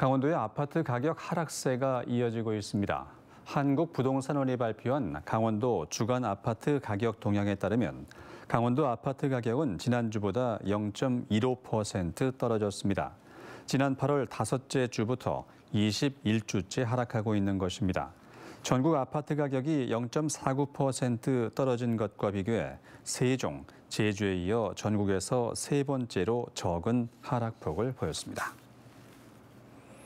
강원도의 아파트 가격 하락세가 이어지고 있습니다. 한국부동산원이 발표한 강원도 주간 아파트 가격 동향에 따르면 강원도 아파트 가격은 지난주보다 0.15% 떨어졌습니다. 지난 8월 다섯째 주부터 21주째 하락하고 있는 것입니다. 전국 아파트 가격이 0.49% 떨어진 것과 비교해 세종, 제주에 이어 전국에서 세 번째로 적은 하락폭을 보였습니다.